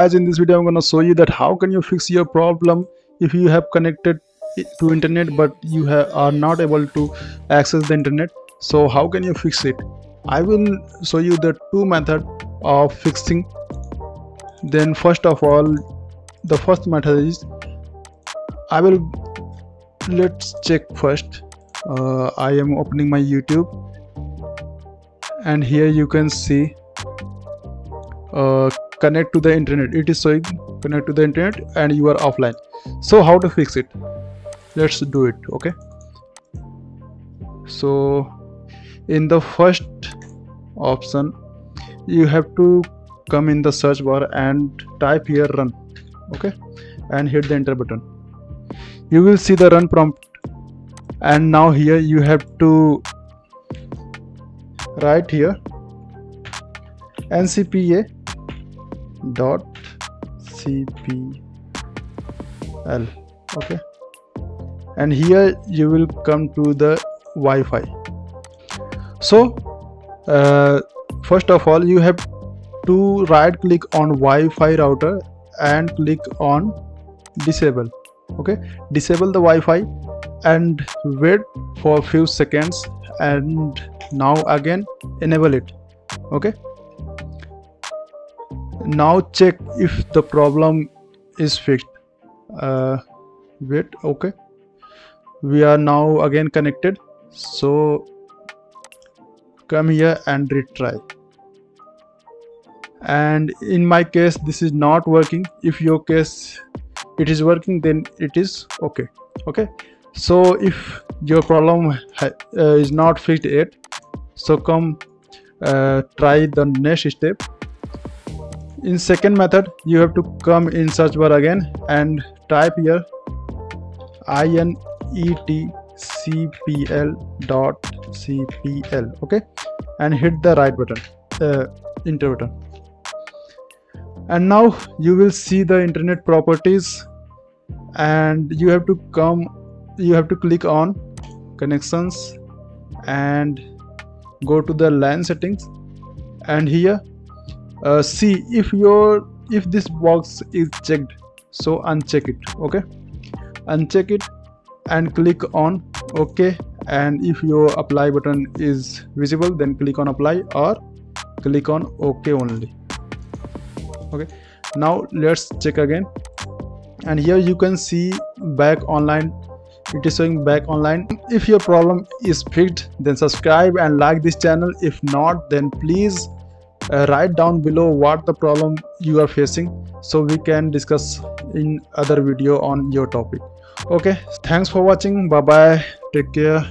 guys in this video i'm going to show you that how can you fix your problem if you have connected to internet but you are not able to access the internet. So how can you fix it? I will show you the two method of fixing. Then first of all the first method is i will let's check first. Uh, i am opening my youtube and here you can see uh, connect to the internet. It is showing connect to the internet and you are offline. So how to fix it? Let's do it okay? So in the first option you have to come in the search bar and type here run okay? And hit the enter button. You will see the run prompt. And now here you have to write here ncpa dot cpl okay? And here you will come to the Wi-Fi. So uh, first of all you have to right click on Wi-Fi router and click on disable okay? Disable the Wi-Fi and wait for a few seconds and now again enable it okay now check if the problem is fixed. Uh, wait okay. We are now again connected. So come here and retry. And in my case this is not working. If your case it is working then it is okay. Okay? So if your problem uh, is not fixed yet so come uh, try the next step in second method you have to come in search bar again and type here inetcpl dot cpl okay? And hit the right button uh, enter button. And now you will see the internet properties and you have to come you have to click on connections and go to the LAN settings. And here uh, see if your if this box is checked so uncheck it okay? Uncheck it and click on ok and if your apply button is visible then click on apply or click on ok only okay? Now let's check again. And here you can see back online. It is showing back online. If your problem is fixed then subscribe and like this channel. If not then please uh, write down below what the problem you are facing so we can discuss in other video on your topic. Okay thanks for watching. Bye bye take care